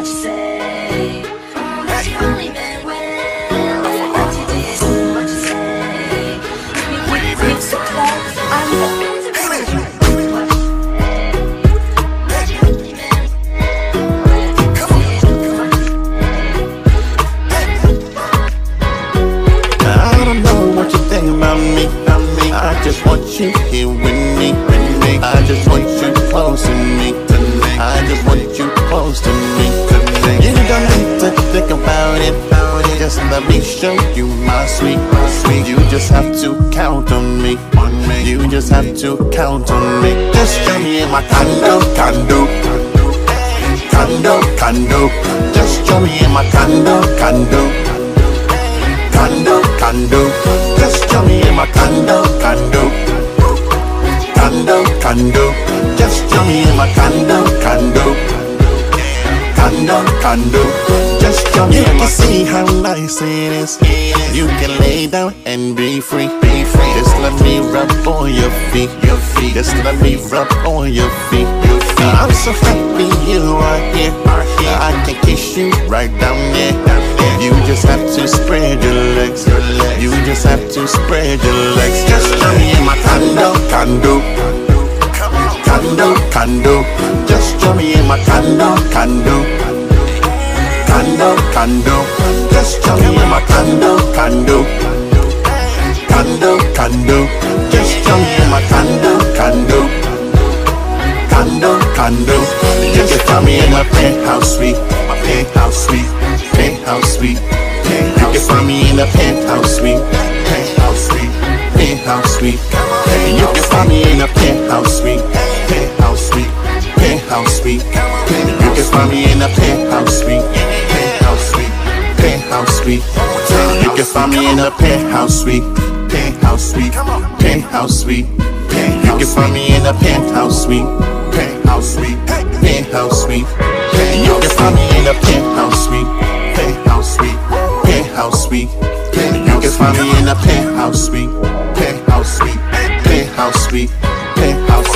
what you say. But you only meant well. What you did, what you say. When it love, I'm I don't know what you think about me, about me. I just want you here with me, with me. I just want you close to me, to me. I just want you close to me, let me show you my sweet, my sweet. You just have to count on me, on me. You just have to count on me. Just join me in my condo, condo. Condo, condo. Just join me in my condo, condo condo, condo. Just join me in my condo, condo. Condo, condo. Just join me in my condo, condo. Condo, condo. Just join you in my. You can see how nice it is. You can lay down and be free, be free. Just let me rub on your feet, your feet. Just let me rub on your feet, your feet. I'm so happy you are here. I can kiss you right down there. You just have to spread your legs. You just have to spread your legs. Just join me in my condo, condo. Condo, condo. Just join me in my condo, condo. Condo. Just me in my condo, condo. Condo, condo. Just me in my condo, condo. Condo, condo. You can find me in my penthouse suite, my penthouse suite, penthouse suite. You can find me in a penthouse suite, penthouse suite, penthouse suite. You can find me in a penthouse suite, penthouse suite, penthouse suite. You can find me in a penthouse suite, penthouse suite. You can find me in a penthouse suite, penthouse suite, penthouse suite. You can find me in a penthouse suite, penthouse suite, penthouse suite. You can find me in a penthouse suite, penthouse suite, penthouse suite. You can find me in a penthouse suite, penthouse suite, penthouse suite, penthouse.